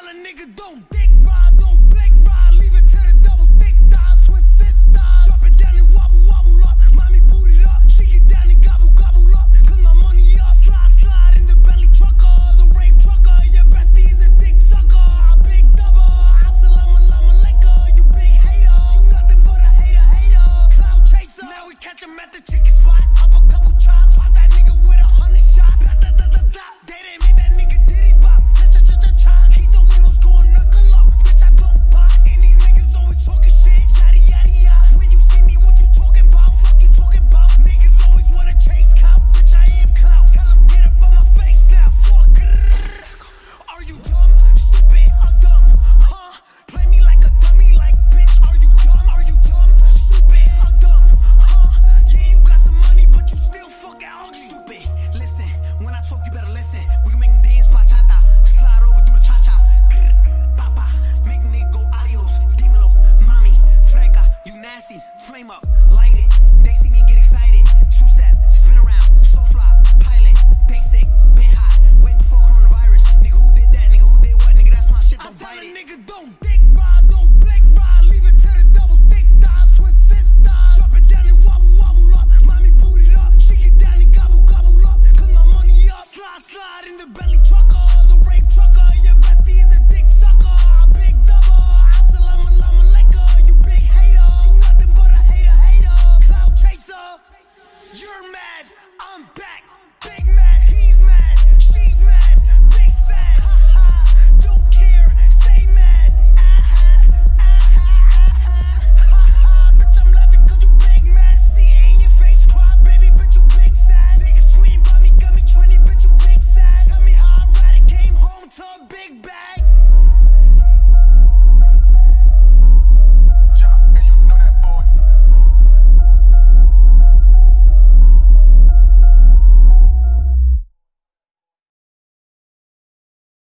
tell a nigga don't dick ride, don't blink ride, leave it to the double thick thighs, twin sisters. Drop it down and wobble, wobble up, mommy boot it up, she get down and gobble, gobble up, cause my money up. Slide, slide in the Bentley trucker, the Wraith trucker, your bestie is a dick sucker. A big double, assalamu alaikum, you big hater, you nothing but a hater, hater. Cloud chaser, now we catch him at the chicken spot, up a couple flame up, light it. They see me get excited. Two step, spin around, so fly, pilot, basic, been hot, before coronavirus. Nigga, who did that? Nigga, who did what? Nigga, that's why shit don't I bite a Nigga, don't dick ride, don't blink ride, leave it to the double thick thighs, twin sisters. Drop it down and wobble, wobble up. Mommy booted up, she get down and gobble, gobble up. Cause my money up, slide, slide in the Bentley truck.